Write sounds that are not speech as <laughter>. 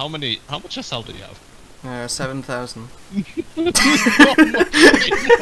How many? How much SL do you have? Uh, 7,000. <laughs>